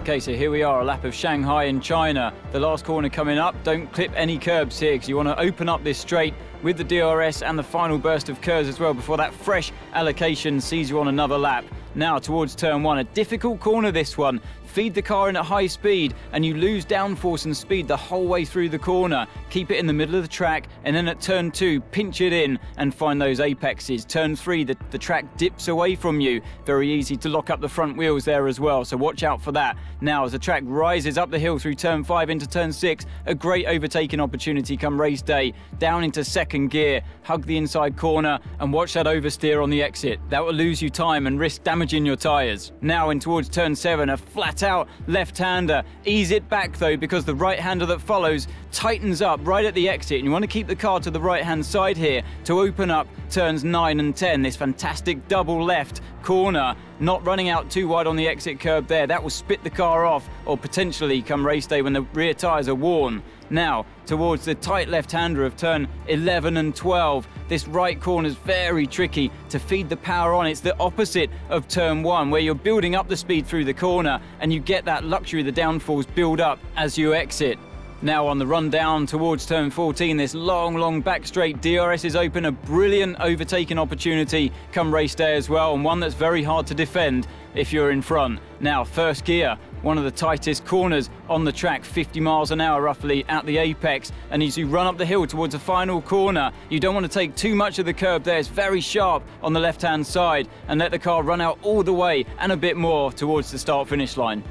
Okay, so here we are, a lap of Shanghai in China. The last corner coming up. Don't clip any curbs here because you want to open up this straight with the DRS and the final burst of KERS as well before that fresh allocation sees you on another lap. Now towards turn one, a difficult corner this one feed the car in at high speed and you lose downforce and speed the whole way through the corner. Keep it in the middle of the track and then at turn two, pinch it in and find those apexes. Turn three, the, the track dips away from you. Very easy to lock up the front wheels there as well, so watch out for that. Now as the track rises up the hill through turn five into turn six, a great overtaking opportunity come race day. Down into second gear, hug the inside corner and watch that oversteer on the exit. That will lose you time and risk damaging your tyres. Now in towards turn seven, a flat out left-hander. Ease it back though because the right-hander that follows tightens up right at the exit and you want to keep the car to the right-hand side here to open up turns 9 and 10. This fantastic double left corner, not running out too wide on the exit curb there. That will spit the car off or potentially come race day when the rear tyres are worn. Now, towards the tight left-hander of turn 11 and 12. This right corner is very tricky to feed the power on. It's the opposite of turn one, where you're building up the speed through the corner and you get that luxury, the downforce build up as you exit. Now on the run down towards turn 14, this long, long back straight, DRS is open, a brilliant overtaking opportunity come race day as well, and one that's very hard to defend if you're in front. Now, first gear, one of the tightest corners on the track, 50 miles an hour roughly at the apex. And as you run up the hill towards the final corner, you don't want to take too much of the curb there. It's very sharp on the left-hand side and let the car run out all the way and a bit more towards the start-finish line.